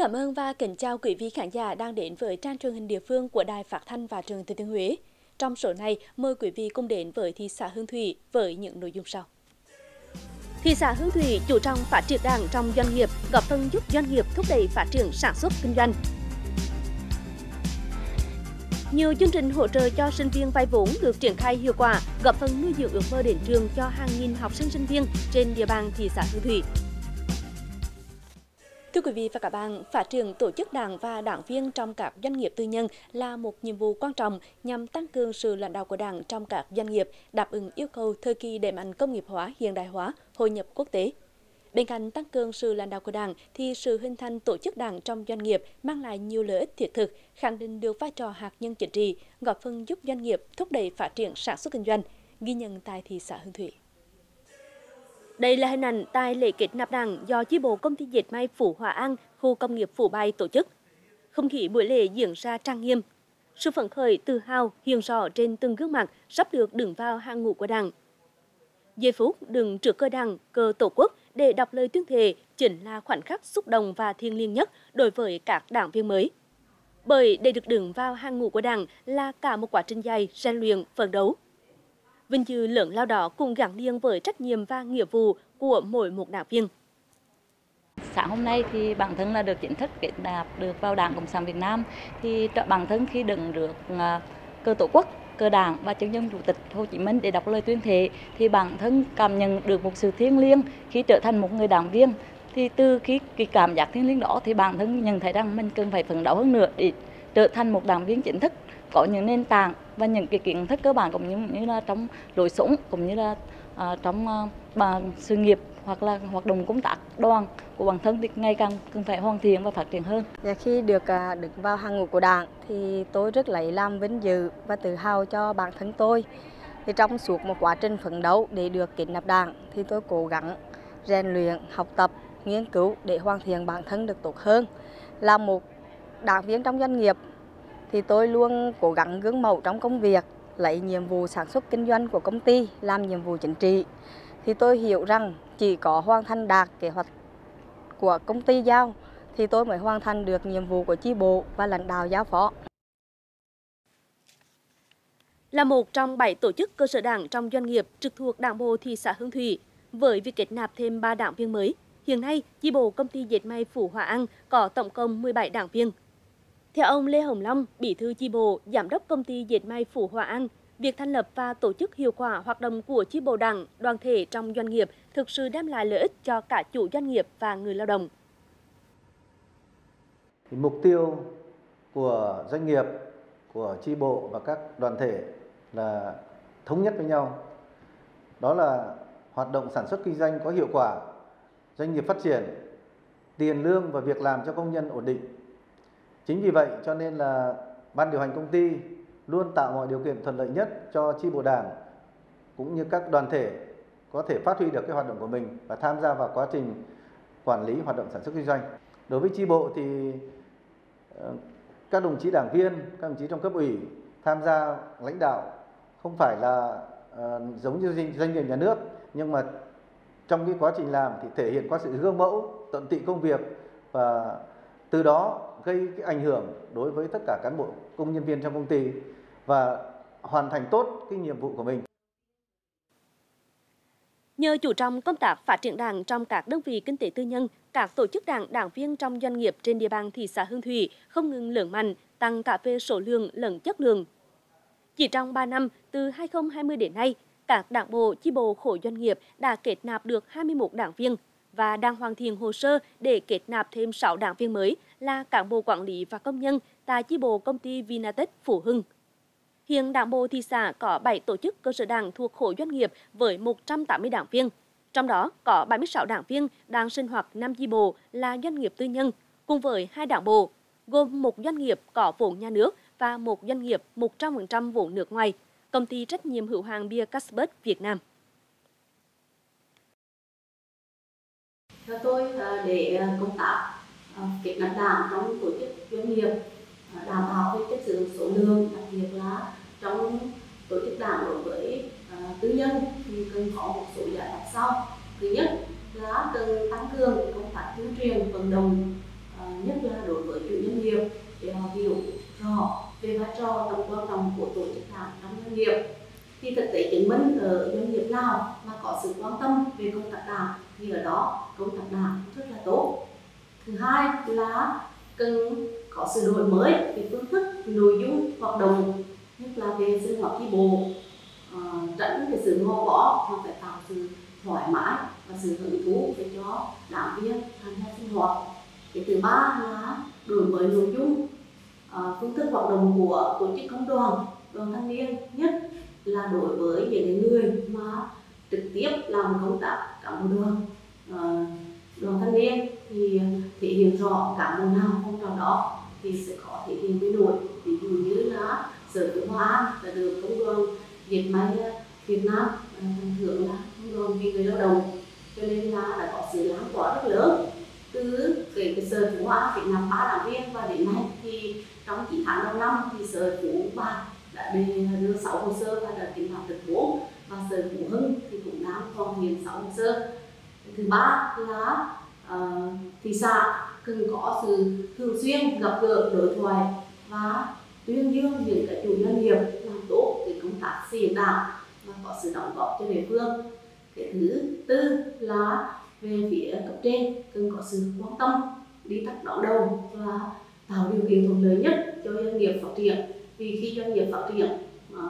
Cảm ơn và kính chào quý vị khán giả đang đến với trang truyền hình địa phương của Đài Phát thanh và Truyền hình Thừa Thiên Huế. Trong số này, mời quý vị cùng đến với thị xã Hương Thủy với những nội dung sau. Thị xã Hương Thủy chú trọng phát triển đảng trong doanh nghiệp, góp phần giúp doanh nghiệp thúc đẩy phát triển sản xuất kinh doanh. Nhiều chương trình hỗ trợ cho sinh viên vay vốn được triển khai hiệu quả, góp phần nuôi dưỡng ước mơ đến trường cho hàng nghìn học sinh sinh viên trên địa bàn thị xã Hương Thủy. Thưa quý vị và các bạn, phát triển tổ chức đảng và đảng viên trong các doanh nghiệp tư nhân là một nhiệm vụ quan trọng nhằm tăng cường sự lãnh đạo của đảng trong các doanh nghiệp, đáp ứng yêu cầu thời kỳ đẩy mạnh công nghiệp hóa, hiện đại hóa, hội nhập quốc tế. Bên cạnh tăng cường sự lãnh đạo của Đảng thì sự hình thành tổ chức Đảng trong doanh nghiệp mang lại nhiều lợi ích thiết thực, khẳng định được vai trò hạt nhân chính trị, góp phần giúp doanh nghiệp thúc đẩy phát triển sản xuất kinh doanh, ghi nhận tại thị xã Hương Thủy. Đây là hình ảnh tại lễ kết nạp đảng do chi bộ công ty dệt may Phủ Hòa An, khu công nghiệp Phủ Bài tổ chức. Không khí buổi lễ diễn ra trang nghiêm. Sự phấn khởi, tự hào hiện rõ trên từng gương mặt sắp được đứng vào hàng ngũ của đảng. Giây phút đứng trước cơ đảng, cơ tổ quốc để đọc lời tuyên thệ chính là khoảnh khắc xúc động và thiêng liêng nhất đối với các đảng viên mới. Bởi để được đứng vào hàng ngũ của đảng là cả một quá trình dài rèn luyện, phấn đấu. Vinh dự lớn lao đó cùng gắn liền với trách nhiệm và nghĩa vụ của mỗi một đảng viên. Sáng hôm nay thì bản thân là được chính thức kết nạp được vào Đảng Cộng sản Việt Nam. Thì bản thân khi đứng được à, cơ tổ quốc cơ đảng và chứng nhân chủ tịch Hồ Chí Minh để đọc lời tuyên thệ, thì bản thân cảm nhận được một sự thiêng liêng khi trở thành một người đảng viên. Thì từ khi cái cảm giác thiêng liêng đó thì bản thân nhận thấy rằng mình cần phải phấn đấu hơn nữa để trở thành một đảng viên chính thức có những nền tảng và những cái kiến thức cơ bản cũng như, như là trong lối sống cũng như là uh, trong uh, sự nghiệp hoặc là hoạt động công tác đoàn của bản thân thì ngày càng cần phải hoàn thiện và phát triển hơn. Và khi được uh, vào hàng ngũ của đảng thì tôi rất lấy làm vinh dự và tự hào cho bản thân tôi. Thì trong suốt một quá trình phấn đấu để được kết nạp đảng thì tôi cố gắng rèn luyện, học tập, nghiên cứu để hoàn thiện bản thân được tốt hơn. Là một đảng viên trong doanh nghiệp thì tôi luôn cố gắng gương mẫu trong công việc, lấy nhiệm vụ sản xuất kinh doanh của công ty làm nhiệm vụ chính trị. Thì tôi hiểu rằng chỉ có hoàn thành đạt kế hoạch của công ty giao thì tôi mới hoàn thành được nhiệm vụ của chi bộ và lãnh đạo giáo phó. Là một trong bảy tổ chức cơ sở đảng trong doanh nghiệp trực thuộc Đảng bộ thị xã Hương Thủy, với việc kết nạp thêm 3 đảng viên mới, hiện nay chi bộ công ty dệt may Phủ Hòa An có tổng cộng 17 đảng viên, theo ông Lê Hồng Long, Bí thư chi bộ, Giám đốc công ty dệt may Phủ Hòa An, việc thành lập và tổ chức hiệu quả hoạt động của chi bộ đảng, đoàn thể trong doanh nghiệp thực sự đem lại lợi ích cho cả chủ doanh nghiệp và người lao động. Mục tiêu của doanh nghiệp, của chi bộ và các đoàn thể là thống nhất với nhau. Đó là hoạt động sản xuất kinh doanh có hiệu quả, doanh nghiệp phát triển, tiền lương và việc làm cho công nhân ổn định Chính vì vậy cho nên là ban điều hành công ty luôn tạo mọi điều kiện thuận lợi nhất cho chi bộ đảng cũng như các đoàn thể có thể phát huy được cái hoạt động của mình và tham gia vào quá trình quản lý hoạt động sản xuất kinh doanh. Đối với chi bộ thì ờ, các đồng chí đảng viên, các đồng chí trong cấp ủy tham gia lãnh đạo không phải là ờ, giống như doanh nghiệp nhà nước nhưng mà trong cái quá trình làm thì thể hiện qua sự gương mẫu, tận tụy công việc và từ đó gây cái ảnh hưởng đối với tất cả cán bộ công nhân viên trong công ty và hoàn thành tốt cái nhiệm vụ của mình. Nhờ chủ trọng công tác phát triển đảng trong các đơn vị kinh tế tư nhân, các tổ chức đảng, đảng viên trong doanh nghiệp trên địa bàn thị xã Hương Thủy không ngừng lớn mạnh, tăng cả về số lượng lẫn chất lượng. Chỉ trong 3 năm, từ 2020 đến nay, các đảng bộ, chi bộ khối doanh nghiệp đã kết nạp được 21 đảng viên, và đang hoàn thiện hồ sơ để kết nạp thêm 6 đảng viên mới là cán bộ quản lý và công nhân tại chi bộ công ty Vinatech Phú Hưng. Hiện Đảng bộ thị xã có 7 tổ chức cơ sở đảng thuộc khối doanh nghiệp với 180 đảng viên. Trong đó có 76 đảng viên đang sinh hoạt năm chi bộ là doanh nghiệp tư nhân, cùng với hai đảng bộ, gồm một doanh nghiệp có vốn nhà nước và một doanh nghiệp 100% vốn nước ngoài, công ty trách nhiệm hữu hạn bia Casper Việt Nam. theo tôi à, để à, công tác Ờ, kết nạp đảng trong tổ chức doanh nghiệp ờ, đảm bảo về chất lượng số lượng, đặc biệt là trong tổ chức đảng đối với ờ, tư nhân thì cần có một số giải pháp sau. Thứ nhất là cần tăng cường công tác tuyên truyền, vận động nhất là đối với chủ doanh nghiệp để họ hiểu rõ về vai trò tầm quan trọng của tổ chức đảng trong doanh nghiệp. Thì thực tế chứng minh ở doanh nghiệp nào mà có sự quan tâm về công tác đảng thì ở đó công tác đảng rất là tốt thứ hai là cần có sự đổi mới về phương thức, nội dung, hoạt động, nhất là về sinh hoạt chi bộ. Ờ, tránh cái sự ngô bỏ mà phải tạo sự thoải mái và sự hứng thú để cho đảng viên tham gia sinh hoạt. Cái thứ ba là đổi mới nội dung ờ, phương thức hoạt động của tổ chức công đoàn đoàn thanh niên, nhất là đối với những người mà trực tiếp làm công tác cán bộ đoàn. Ờ, đoàn thanh niên thì thể hiện rõ cả môn nào phong trào đó thì sẽ có thể hiện với nổi ví dụ như là sở tự hoa là được công đoàn diệt may Việt Nam à, phần thưởng là công đoàn vì người lao động. Cho nên là đã có sự lan tỏa rất lớn. Từ cái, cái sở phú hoa Việt Nam ba đảng viên và đến nay thì trong chín tháng đầu năm thì sở phú ba đã đưa sáu hồ sơ và đã tiến hành được bốn. Và sở phú hưng thì cũng đang hoàn thiện sáu hồ sơ thứ ba là uh, thị xã cần có sự thường xuyên gặp gỡ đối thoại và tuyên dương những cái chủ doanh nghiệp làm tốt cái công tác xây dựng đảng và có sự đóng góp cho địa phương. Cái thứ tư là về phía cấp trên cần có sự quan tâm đi tắt đón đầu và tạo điều kiện thuận lợi nhất cho doanh nghiệp phát triển. Vì khi doanh nghiệp phát triển uh,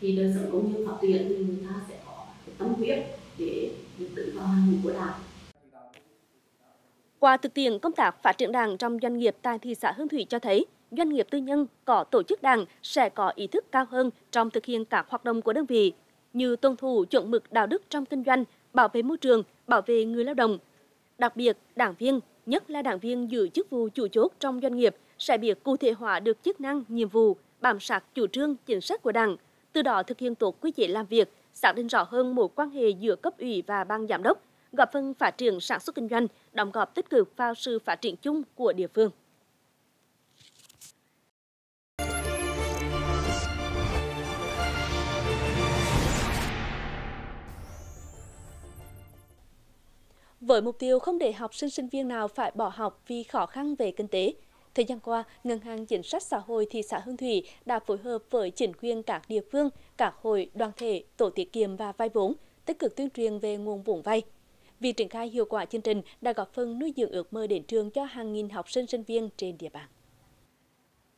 thì đời sống công nhân phát triển thì người ta sẽ có tâm huyết để tự vào hàng của đảng qua thực tiễn công tác phát triển đảng trong doanh nghiệp tại thị xã Hương Thủy cho thấy, doanh nghiệp tư nhân có tổ chức đảng sẽ có ý thức cao hơn trong thực hiện các hoạt động của đơn vị như tuân thủ chuẩn mực đạo đức trong kinh doanh, bảo vệ môi trường, bảo vệ người lao động. Đặc biệt, đảng viên, nhất là đảng viên giữ chức vụ chủ chốt trong doanh nghiệp sẽ biết cụ thể hóa được chức năng, nhiệm vụ, bám sát chủ trương, chính sách của Đảng, từ đó thực hiện tốt quy chế làm việc, xác định rõ hơn mối quan hệ giữa cấp ủy và ban giám đốc, góp phần phát triển sản xuất kinh doanh, đóng góp tích cực vào sự phát triển chung của địa phương. Với mục tiêu không để học sinh sinh viên nào phải bỏ học vì khó khăn về kinh tế, thời gian qua, Ngân hàng Chính sách Xã hội thị xã Hương Thủy đã phối hợp với chính quyền các địa phương, các hội, đoàn thể, tổ tiết kiệm và vay vốn, tích cực tuyên truyền về nguồn vốn vay. Việc triển khai hiệu quả chương trình đã góp phần nuôi dưỡng ước mơ đến trường cho hàng nghìn học sinh sinh viên trên địa bàn.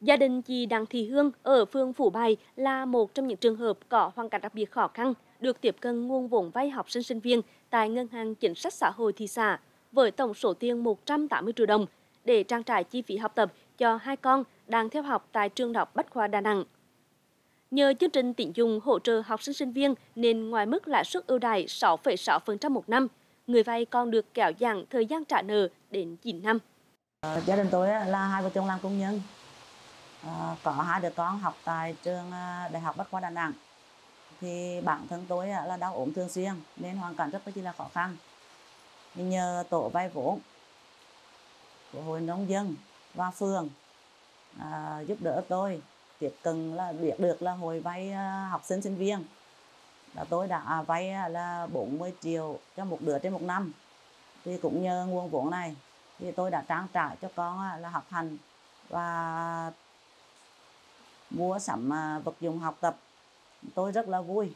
Gia đình chị Đặng Thị Hương ở phường Phủ Bài là một trong những trường hợp có hoàn cảnh đặc biệt khó khăn được tiếp cận nguồn vốn vay học sinh sinh viên tại Ngân hàng Chính sách Xã hội thị xã với tổng số tiền 180 triệu đồng để trang trải chi phí học tập cho hai con đang theo học tại trường đại học Bách khoa Đà Nẵng. Nhờ chương trình tín dụng hỗ trợ học sinh sinh viên nên ngoài mức lãi suất ưu đãi 6,6% một năm, người vay còn được kéo giảm thời gian trả nợ đến 9 năm. À, gia đình tôi là hai vợ chồng làm công nhân, à, có hai đứa con học tại trường ờ, Đại học Bách khoa Đà Nẵng. Thì bản thân tôi là đau ốm thường xuyên nên hoàn cảnh rất là khó khăn. Nhờ tổ vay vốn của hội nông dân và phường à, giúp đỡ tôi. Tiếp cận là biết được là hội vay à, học sinh sinh viên là tôi đã vay à, là 40 triệu cho một đứa trên một năm. Thì cũng nhờ nguồn vốn này thì tôi đã trang trải cho con à, là học hành và mua sắm vật dụng học tập. Tôi rất là vui.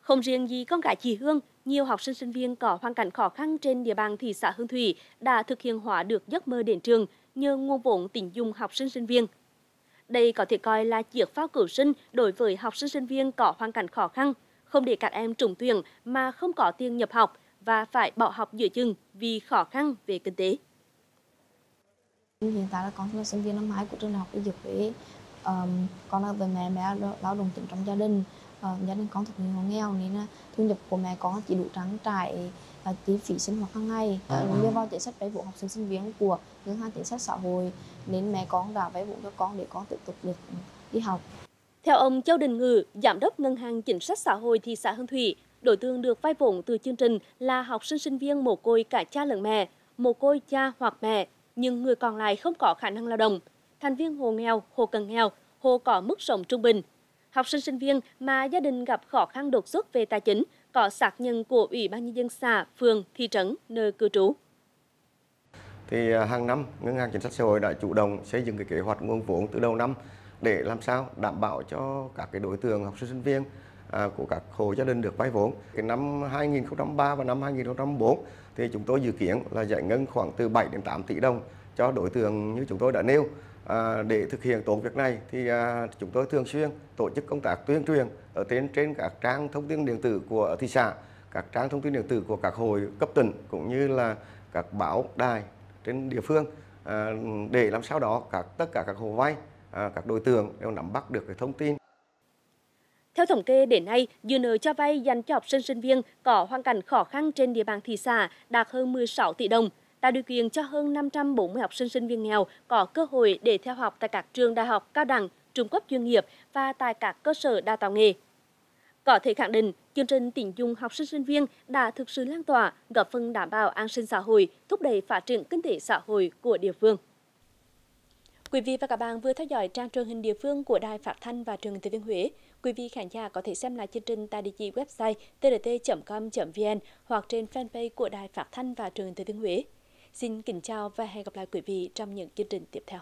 Không riêng gì con gái chị Hương, nhiều học sinh sinh viên có hoàn cảnh khó khăn trên địa bàn thị xã Hương Thủy đã thực hiện hóa được giấc mơ đến trường nhờ nguồn vốn tín dụng học sinh sinh viên. Đây có thể coi là chiếc phao cứu sinh đối với học sinh sinh viên có hoàn cảnh khó khăn, không để các em trùng tuyển mà không có tiền nhập học và phải bỏ học giữa chừng vì khó khăn về kinh tế. Hiện tại là con là sinh viên năm hai của trường đại học y dược Huế. Um, con là với mẹ mẹ lao động chính trong gia đình uh, gia đình con thuộc hộ nghèo nên là thu nhập của mẹ con chỉ đủ trang trải uh, chi phí sinh hoạt hàng ngày. Uh, nhờ vào chính sách vay vốn học sinh sinh viên của ngân hàng chính sách xã hội nên mẹ con đã vay vốn cho con để con tiếp tục được đi học. Theo ông Châu Đình Ngự, Giám đốc Ngân hàng Chính sách Xã hội thị xã Hương Thủy, đối tượng được vay vốn từ chương trình là học sinh sinh viên mồ côi cả cha lẫn mẹ, mồ côi cha hoặc mẹ, nhưng người còn lại không có khả năng lao động, thành viên hộ nghèo, hộ cận nghèo, hộ có mức sống trung bình, học sinh sinh viên mà gia đình gặp khó khăn đột xuất về tài chính có xác nhận của Ủy ban nhân dân xã, phường, thị trấn nơi cư trú. Thì à, hàng năm Ngân hàng Chính sách Xã hội đã chủ động xây dựng cái kế hoạch nguồn vốn từ đầu năm để làm sao đảm bảo cho các cái đối tượng học sinh sinh viên à, của các hộ gia đình được vay vốn. Cái năm 2003 và năm 2004 thì chúng tôi dự kiến là giải ngân khoảng từ 7 đến 8 tỷ đồng cho đối tượng như chúng tôi đã nêu. À, để thực hiện tốt việc này thì à, chúng tôi thường xuyên tổ chức công tác tuyên truyền ở trên trên các trang thông tin điện tử của thị xã, các trang thông tin điện tử của các hội cấp tỉnh cũng như là các báo đài trên địa phương à, để làm sao đó các tất cả các hồ vay, à, các đối tượng đều nắm bắt được cái thông tin. Theo thống kê đến nay, dư nợ cho vay dành cho học sinh sinh viên có hoàn cảnh khó khăn trên địa bàn thị xã đạt hơn 16 tỷ đồng, tạo điều kiện cho hơn 540 học sinh sinh viên nghèo có cơ hội để theo học tại các trường đại học cao đẳng, trung cấp chuyên nghiệp và tại các cơ sở đào tạo nghề. Có thể khẳng định, chương trình tín dụng học sinh sinh viên đã thực sự lan tỏa, góp phần đảm bảo an sinh xã hội, thúc đẩy phát triển kinh tế xã hội của địa phương. Quý vị và các bạn vừa theo dõi trang truyền hình địa phương của Đài Phát thanh và Truyền hình Thừa Thiên Huế. Quý vị khán giả có thể xem lại chương trình tại địa chỉ website trt.com.vn hoặc trên fanpage của Đài Phát thanh và Truyền hình Thừa Thiên Huế. Xin kính chào và hẹn gặp lại quý vị trong những chương trình tiếp theo.